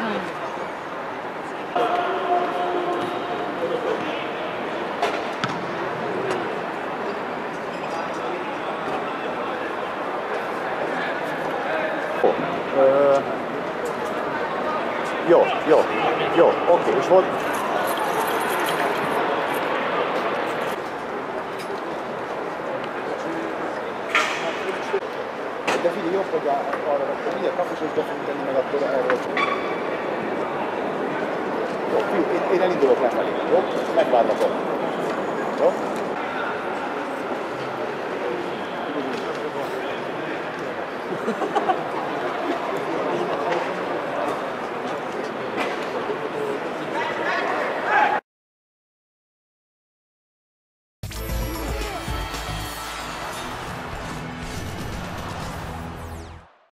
はい。Jó, jó, jó, oké, és volt... De figyelj, jobb, hogy arra, hogy mindjárt kapus, és be fogunk tenni meg akkor erről. Jó, fiú, én, én elindulok lefelé, jó? Megvárlak ott. Jó?